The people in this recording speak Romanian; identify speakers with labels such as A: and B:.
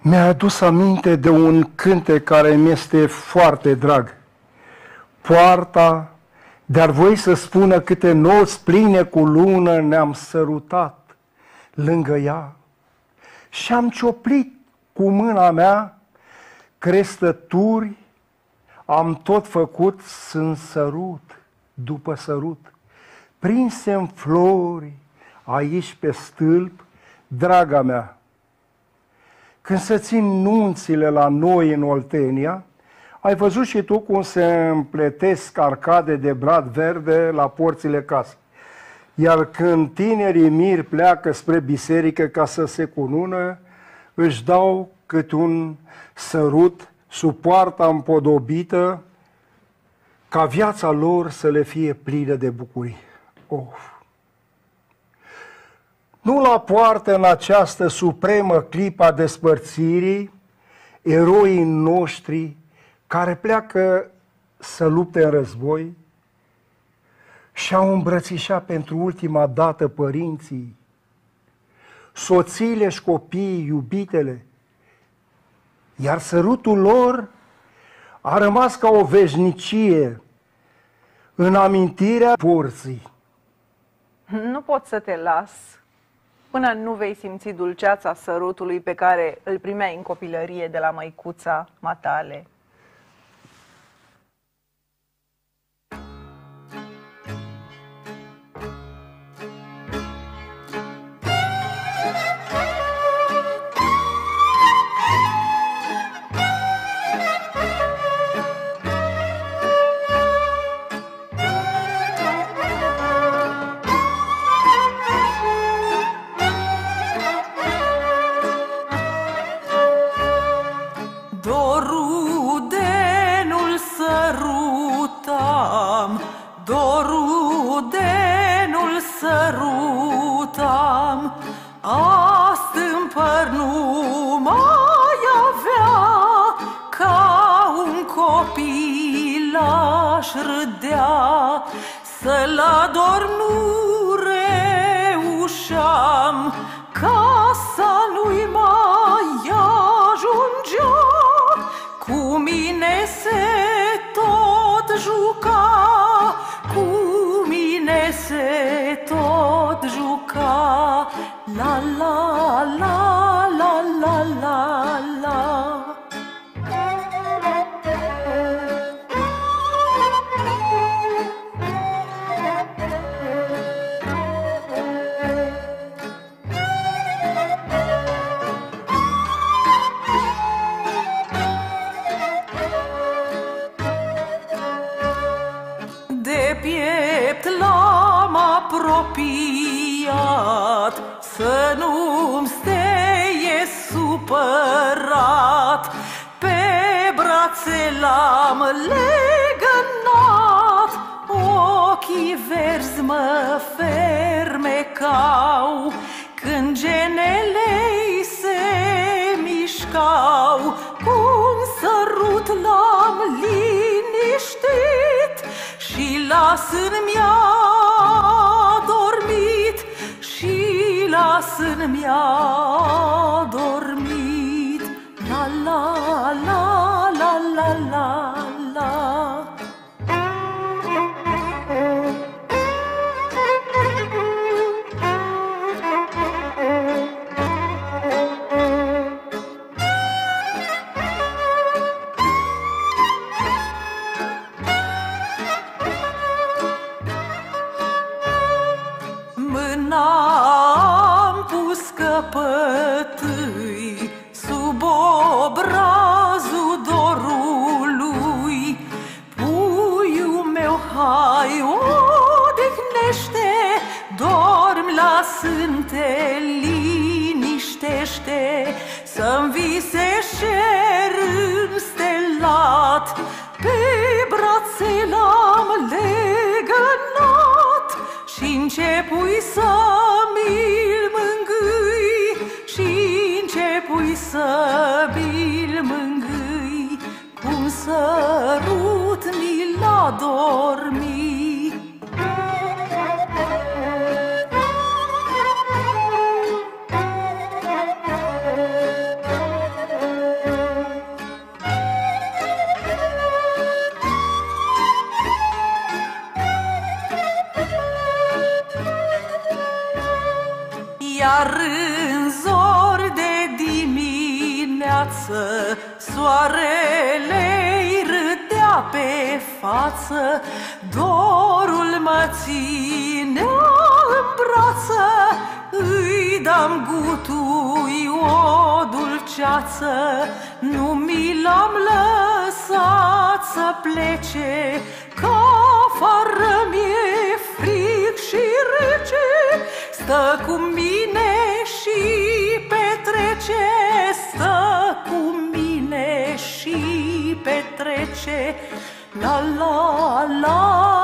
A: mi-a adus aminte de un cânte care mi este foarte drag. Poarta dar voi să spună câte noți pline cu lună ne-am sărutat lângă ea și am cioplit cu mâna mea crestături, am tot făcut sunt sărut după sărut, prinse în flori aici pe stâlp, draga mea. Când se țin nunțile la noi în Oltenia, ai văzut și tu cum se împletesc arcade de brad verde la porțile casei. Iar când tinerii miri pleacă spre biserică ca să se cunună, își dau cât un sărut sub poarta împodobită ca viața lor să le fie plină de bucurii. Of! Nu la poartă în această supremă clipă a despărțirii, eroii noștri care pleacă să lupte în război și au îmbrățișat pentru ultima dată părinții, soțiile și copiii, iubitele, iar sărutul lor a rămas ca o veșnicie în amintirea porții.
B: Nu pot să te las până nu vei simți dulceața sărutului pe care îl primeai în copilărie de la măicuța matale.
C: mai avea ca un copil aș râdea să-l ador nu reușeam Casa lui mai ajungea Cu mine se tot juca Cu mine se tot juca. La la la. Să nu-mi steie supărat Pe brațe l-am legănat. Ochii verzi mă fermecau Când genelei se mișcau. Cum sărut l-am liniștit Și las în mea mi-a dormit La la la la la la la. Mâna scăpătâi sub obrazul dorului. Puiul meu, hai, odihnește, dormi la sânte, liniștește, să-mi visești cerul stelat, pe brațe l-am legănat și începui să începui să mi-l mângâi, Cum sărut mi l-a dormi. Iar dimineață Soarele râdea pe față Dorul mă ținea în brață Îi dam gutui o dulceață Nu mi l-am lăsat să plece Ca afară mi-e frig și rece Stă cu mine și mine și petrece La la la